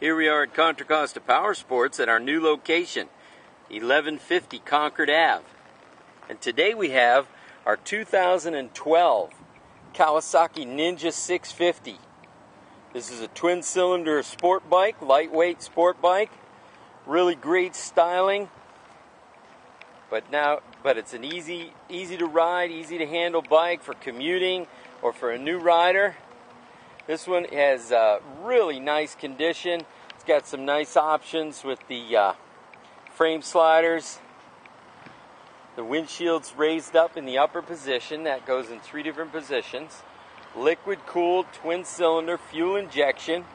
Here we are at Contra Costa Power Sports at our new location, 1150 Concord Ave. And today we have our 2012 Kawasaki Ninja 650. This is a twin cylinder sport bike, lightweight sport bike. Really great styling. But now but it's an easy easy to ride, easy to handle bike for commuting or for a new rider. This one has uh, really nice condition. It's got some nice options with the uh, frame sliders. The windshield's raised up in the upper position. That goes in three different positions. Liquid cooled twin cylinder fuel injection.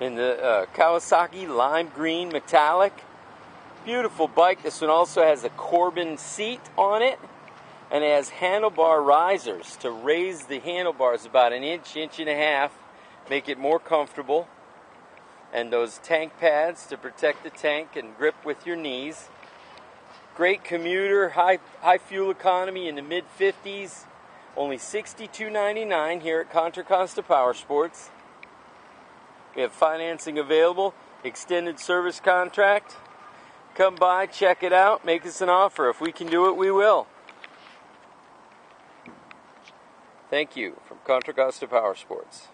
In the uh, Kawasaki lime green metallic. Beautiful bike. This one also has a Corbin seat on it and it has handlebar risers to raise the handlebars about an inch, inch and a half, make it more comfortable. And those tank pads to protect the tank and grip with your knees. Great commuter, high, high fuel economy in the mid 50s. Only $62.99 here at Contra Costa Power Sports. We have financing available, extended service contract. Come by, check it out, make us an offer. If we can do it, we will. Thank you from Contra Costa Power Sports.